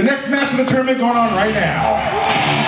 The next match of the tournament going on right now.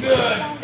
good.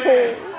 ほ。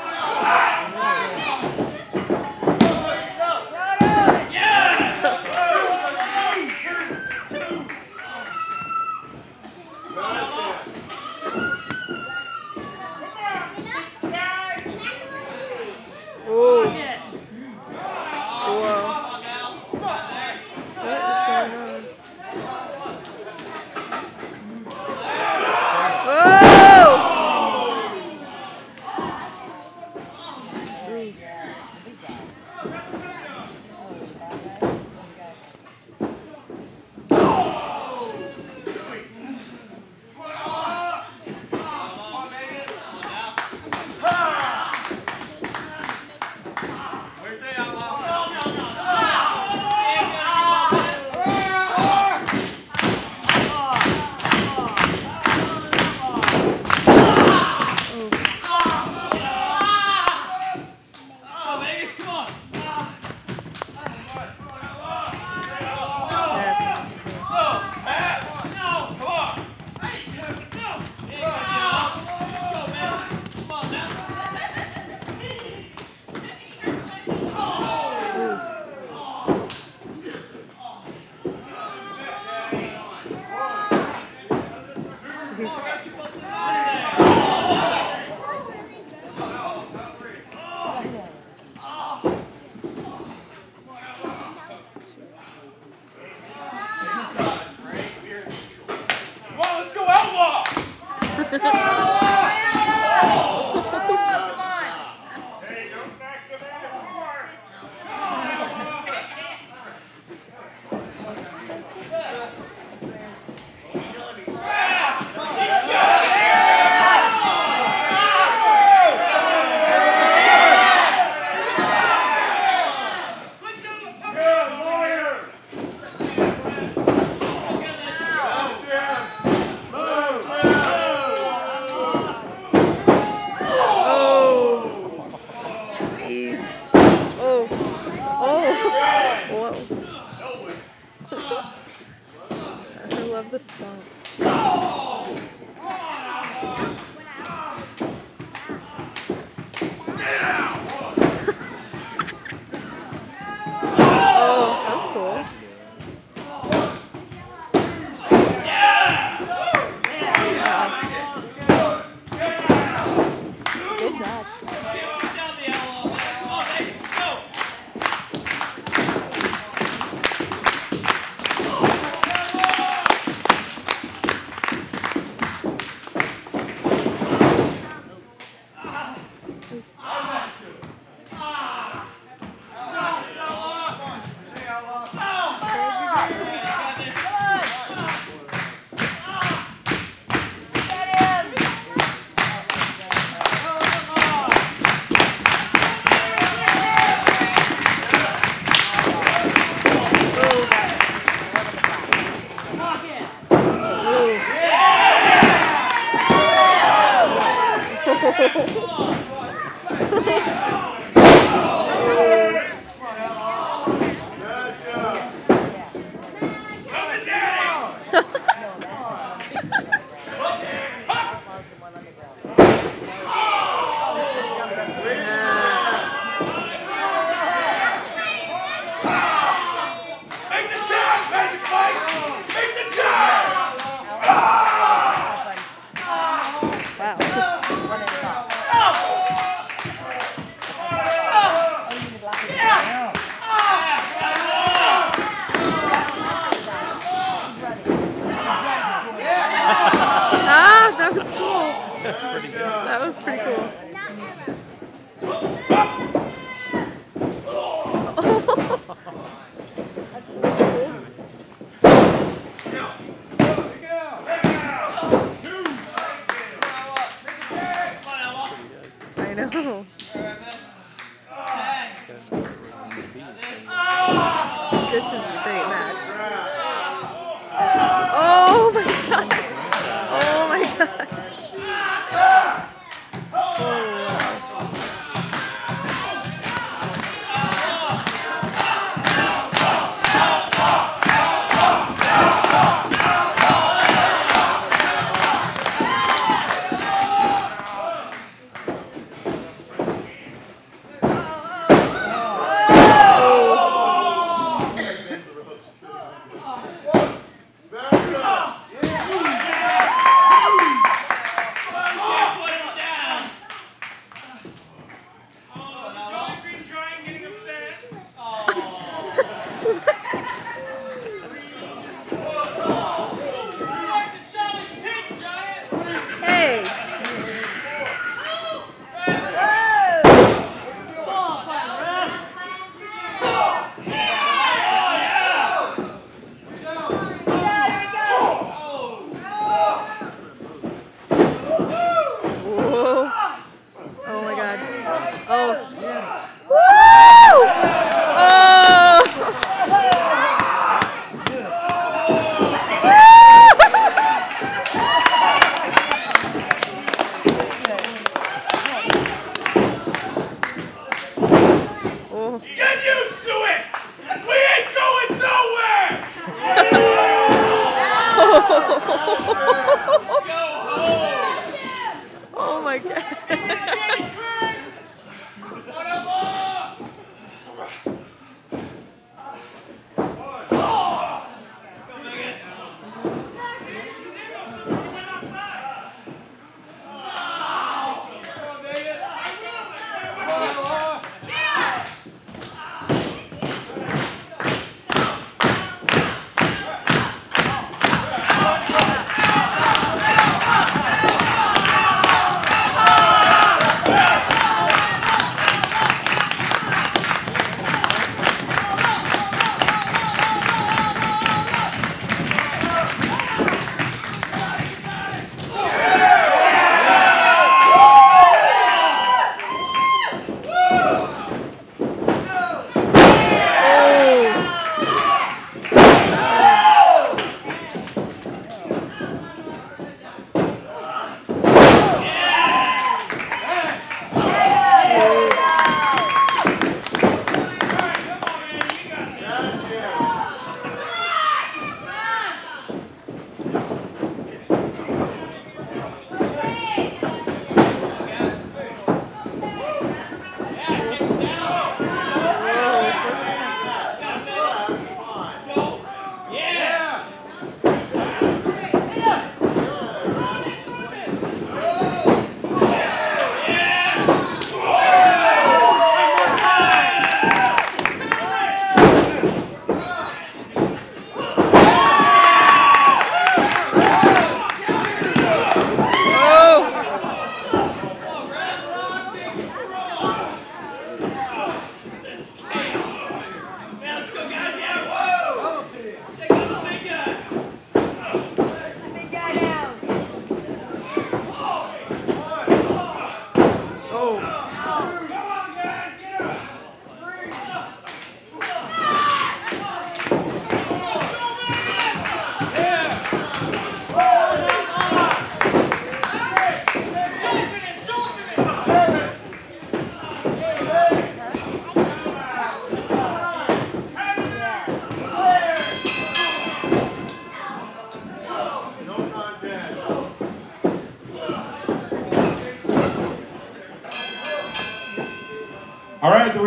I know.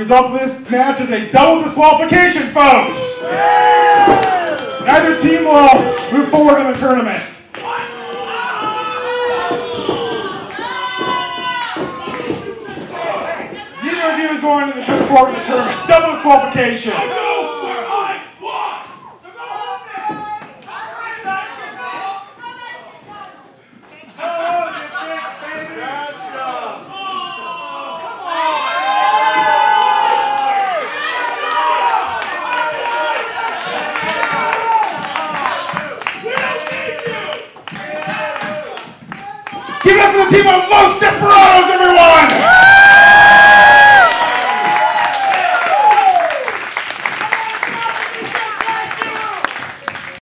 Result of this match is a double disqualification, folks. Neither team will move forward in the tournament. Neither of you is going to the forward in the tournament. Double disqualification.